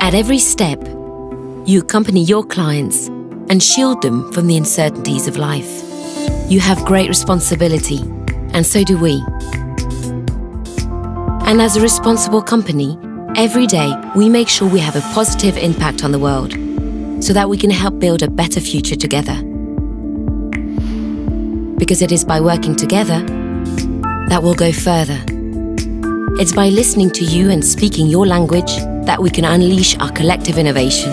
At every step, you accompany your clients and shield them from the uncertainties of life. You have great responsibility, and so do we. And as a responsible company, every day we make sure we have a positive impact on the world so that we can help build a better future together. Because it is by working together that we'll go further. It's by listening to you and speaking your language that we can unleash our collective innovation.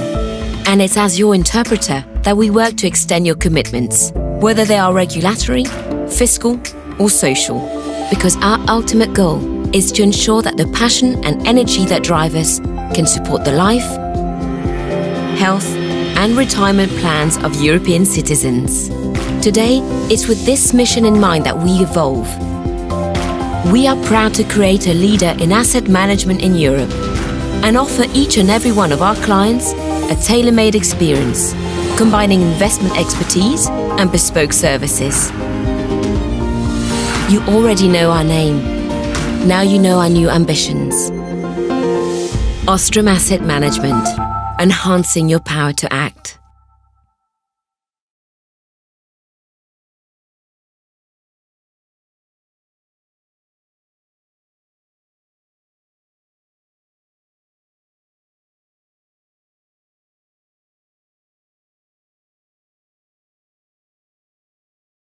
And it's as your interpreter that we work to extend your commitments, whether they are regulatory, fiscal, or social. Because our ultimate goal is to ensure that the passion and energy that drive us can support the life, health, and retirement plans of European citizens. Today, it's with this mission in mind that we evolve. We are proud to create a leader in asset management in Europe and offer each and every one of our clients a tailor-made experience, combining investment expertise and bespoke services. You already know our name. Now you know our new ambitions. Ostrum Asset Management, enhancing your power to act.